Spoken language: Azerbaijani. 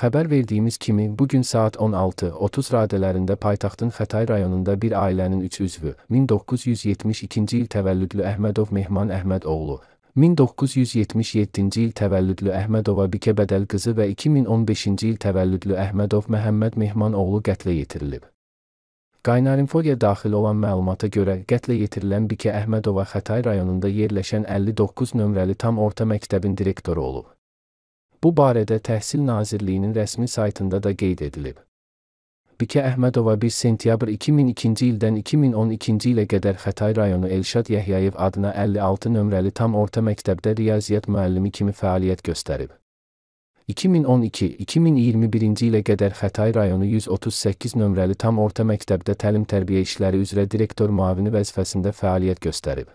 Xəbər verdiyimiz kimi, bu gün saat 16:30 radələrində paytaxtın Xətai rayonunda bir ailənin 3 üzvü, 1972-ci il təvəllüdlü Əhmədov Mehman Əhmədoğlu, 1977-ci il təvəllüdlü Əhmədova Bikə Bədəl qızı və 2015-ci il təvəllüdlü Əhmədov Məhəmməd Mehman oğlu qətlə yetirilib. Qaynarinfoya daxil olan məlumata görə qətlə yetirilən Bikə Əhmədova Xətai rayonunda yerləşən 59 nömrəli tam orta məktəbin direktoru olub. Bu barədə Təhsil Nazirliyinin rəsmi saytında da qeyd edilib. Bikə Əhmədova 1 sentyabr 2002-ci ildən 2012-ci ilə qədər Xətai rayonu Elşad Yəhyayev adına 56 nömrəli tam orta məktəbdə riyaziyyat müəllimi kimi fəaliyyət göstərib. 2012-2021-ci ilə qədər Xətai rayonu 138 nömrəli tam orta məktəbdə təlim-tərbiyə işləri üzrə direktor müavini vəzifəsində fəaliyyət göstərib.